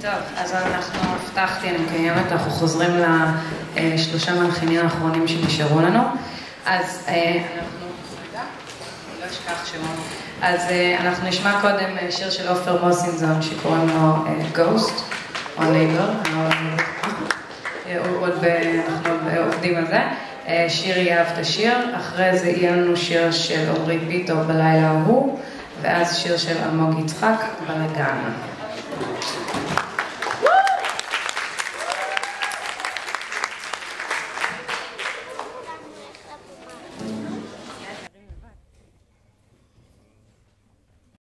טוב, אז אנחנו הבטחתי, אני מקיימת, אנחנו חוזרים לשלושה מלחינים האחרונים שנשארו לנו. אז אה, אנחנו, לא. אז אה, אנחנו נשמע קודם אה, שיר של עופר מוסינזון שקוראים לו Ghost, או Neighbor, אנחנו עוד עובדים על זה. ישיר יהב את השיר, אחרי זה יהיה לנו שיר של עמרי פיטו בלילה ההוא, ואז שיר של אלמוג יצחק, בלאגן.